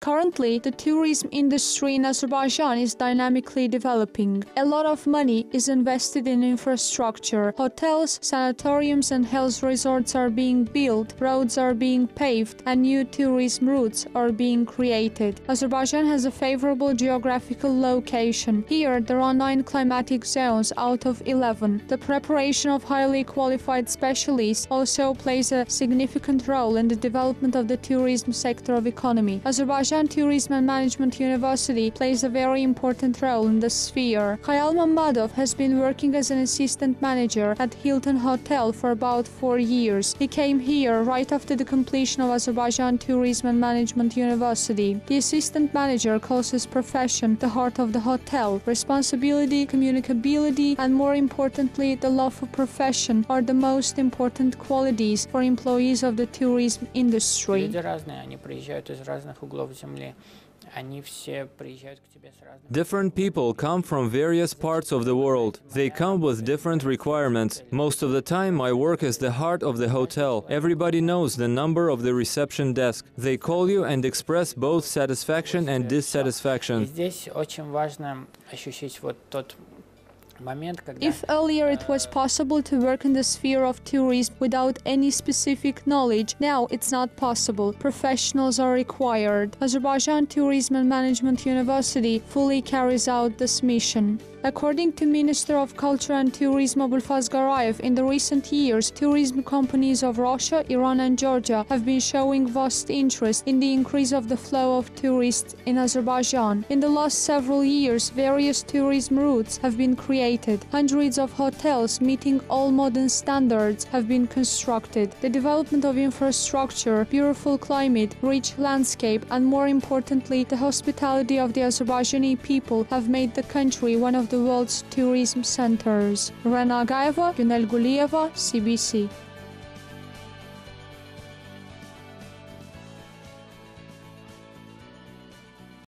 Currently, the tourism industry in Azerbaijan is dynamically developing. A lot of money is invested in infrastructure. Hotels, sanatoriums, and health resorts are being built, roads are being paved, and new tourism routes are being created. Azerbaijan has a favorable geographical location. Here, there are nine climatic zones out of 11. The preparation of highly qualified specialists also plays a significant role in the development of the tourism sector of economy. Azerbaijan Azerbaijan Tourism and Management University plays a very important role in the sphere. Khayal Mammadov has been working as an assistant manager at Hilton Hotel for about four years. He came here right after the completion of Azerbaijan Tourism and Management University. The assistant manager calls his profession the heart of the hotel. Responsibility, communicability, and more importantly, the love for profession are the most important qualities for employees of the tourism industry. Different people come from various parts of the world. They come with different requirements. Most of the time my work is the heart of the hotel. Everybody knows the number of the reception desk. They call you and express both satisfaction and dissatisfaction. If earlier it was э, possible to work in the sphere of tourism without any specific knowledge, now it's not possible. Professionals are required. Azerbaijan Tourism and Management University fully carries out this mission. According to Minister of Culture and Tourism Abulfaz Garayev, in the recent years, tourism companies of Russia, Iran and Georgia have been showing vast interest in the increase of the flow of tourists in Azerbaijan. In the last several years, various tourism routes have been created. Hundreds of hotels meeting all modern standards have been constructed. The development of infrastructure, beautiful climate, rich landscape, and more importantly, the hospitality of the Azerbaijani people have made the country one of the world's tourism centers. Rana Aghayeva, Günel Guliyeva, CBC.